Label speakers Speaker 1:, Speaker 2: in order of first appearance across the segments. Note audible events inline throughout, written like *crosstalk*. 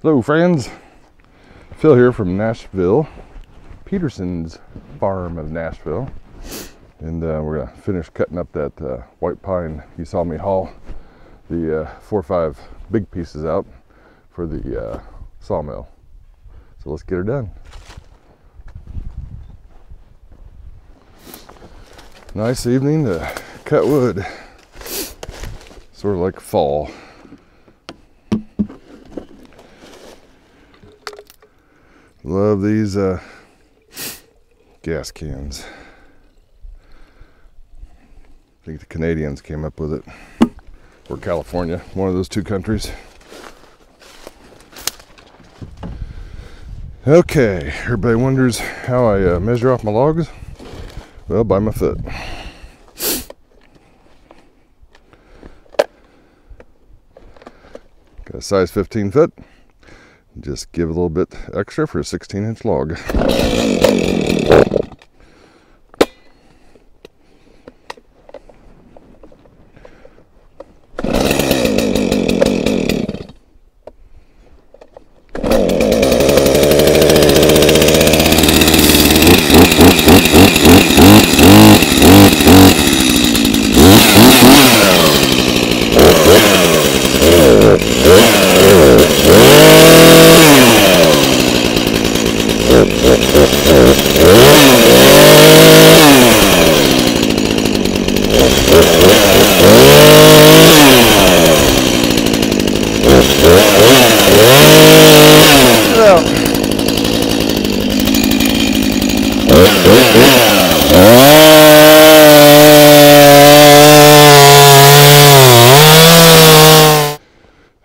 Speaker 1: Hello, friends. Phil here from Nashville, Peterson's farm of Nashville. And uh, we're to finish cutting up that uh, white pine. You saw me haul the uh, four or five big pieces out for the uh, sawmill. So let's get her done. Nice evening to cut wood. Sort of like fall. Love these uh, gas cans. I think the Canadians came up with it, or California, one of those two countries. Okay, everybody wonders how I uh, measure off my logs. Well, by my foot. Got a size 15 foot. Just give a little bit extra for a 16 inch log.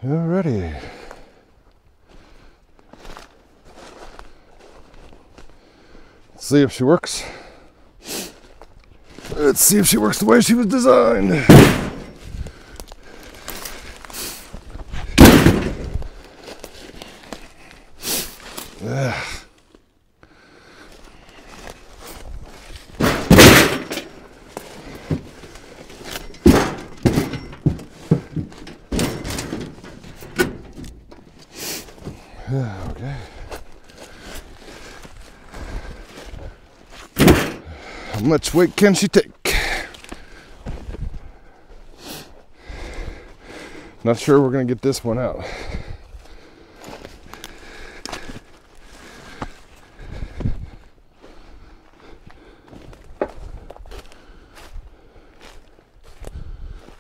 Speaker 1: Alrighty. Let's see if she works. Let's see if she works the way she was designed. Ugh. Ah. *sighs* Okay. How much weight can she take? Not sure we're gonna get this one out.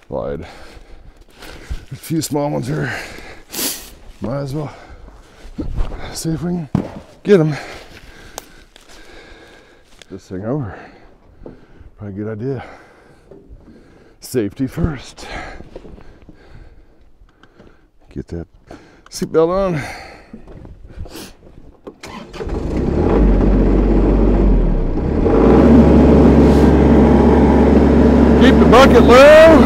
Speaker 1: Lied. A few small ones here. Might as well see if we can get them. This thing over. Probably a good idea. Safety first. Get that seatbelt on. Keep the bucket low.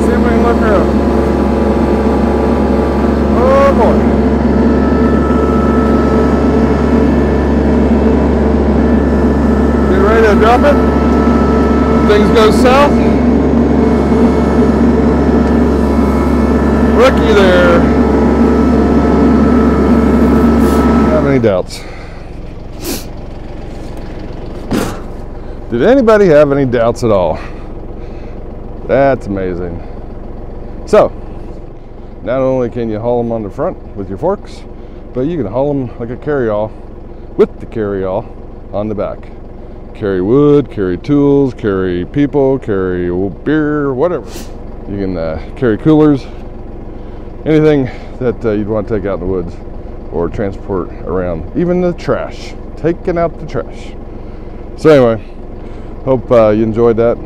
Speaker 1: See if we can look her To drop it. Things go south. Rookie there. Have any doubts? Did anybody have any doubts at all? That's amazing. So, not only can you haul them on the front with your forks, but you can haul them like a carry-all with the carry-all on the back. Carry wood, carry tools, carry people, carry beer, whatever. You can uh, carry coolers, anything that uh, you'd want to take out in the woods or transport around. Even the trash, taking out the trash. So anyway, hope uh, you enjoyed that.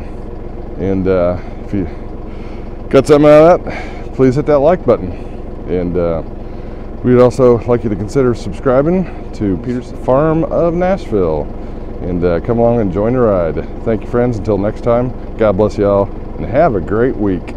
Speaker 1: And uh, if you got something out of that, please hit that like button. And uh, we'd also like you to consider subscribing to Peter's Farm of Nashville. And uh, come along and join the ride. Thank you, friends. Until next time, God bless y'all, and have a great week.